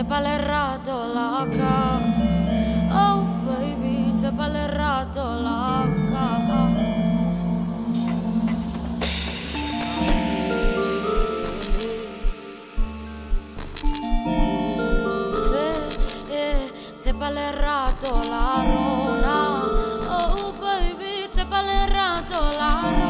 Sepa l'errato la. Oh baby, sepa l'errato la ca. Sepa l'errato la rona. Oh baby, sepa l'errato la rona.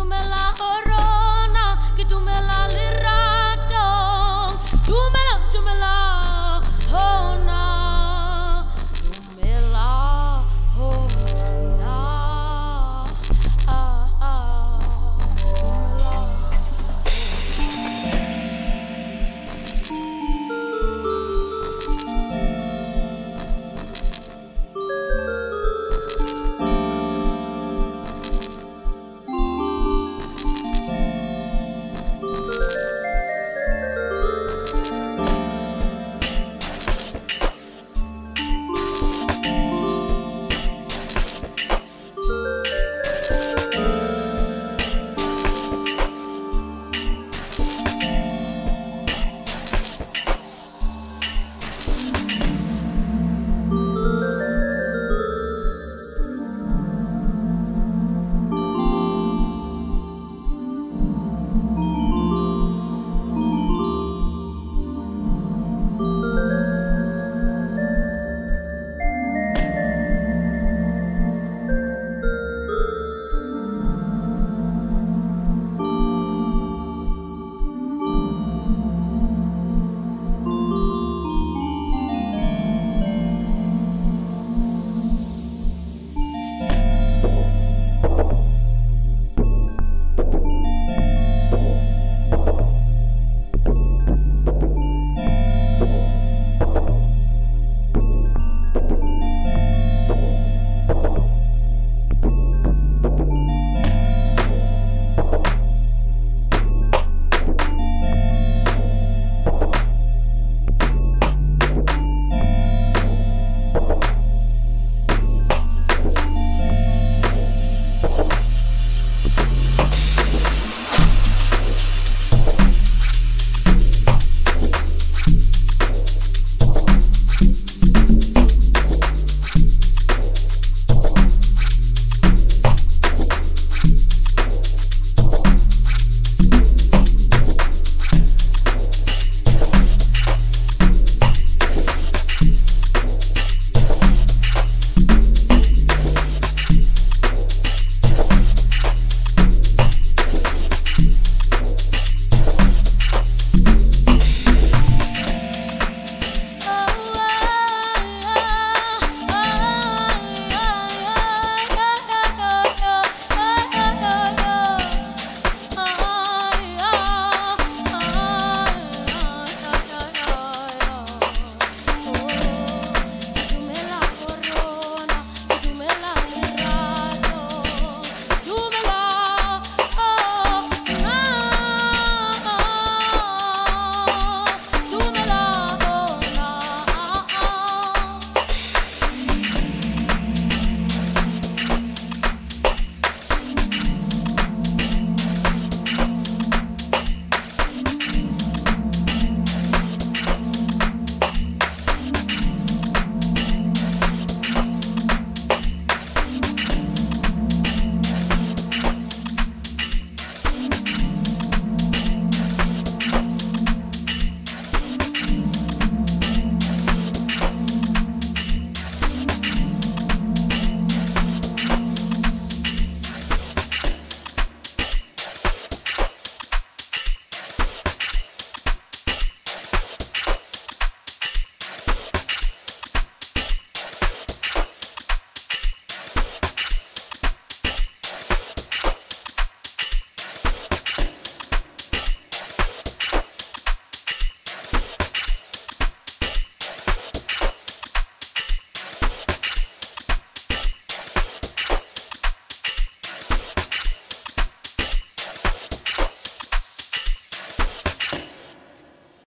tú me la ahorras.